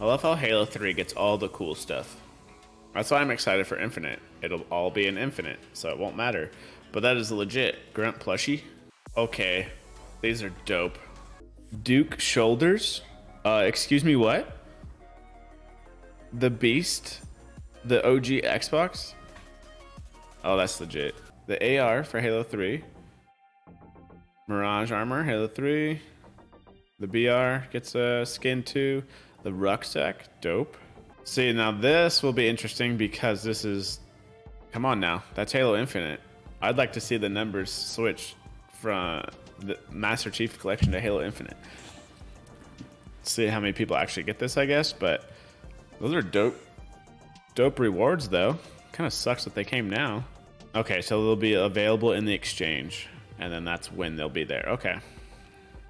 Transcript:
I love how Halo 3 gets all the cool stuff. That's why I'm excited for Infinite. It'll all be in Infinite, so it won't matter. But that is legit. Grunt plushie. Okay, these are dope. Duke shoulders. Uh, excuse me, what? The Beast, the OG Xbox. Oh, that's legit. The AR for Halo 3. Mirage armor, Halo 3. The BR gets a skin too. The rucksack, dope. See, now this will be interesting because this is. Come on now, that's Halo Infinite. I'd like to see the numbers switch from the Master Chief Collection to Halo Infinite. See how many people actually get this, I guess, but those are dope, dope rewards though. Kind of sucks that they came now. Okay, so they'll be available in the exchange, and then that's when they'll be there. Okay.